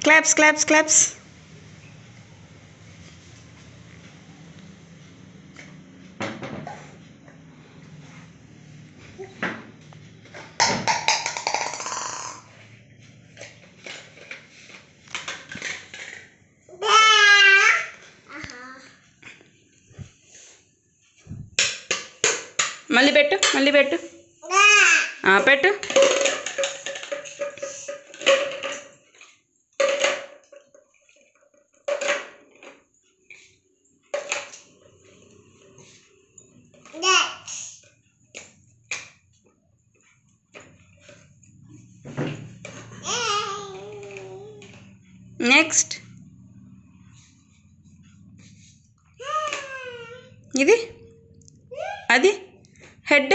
Claps claps claps మళ్ళీ పెట్టు మళ్ళీ పెట్టు ఆ, పెట్టు నెక్స్ట్. ఇది? అది? హెడ్?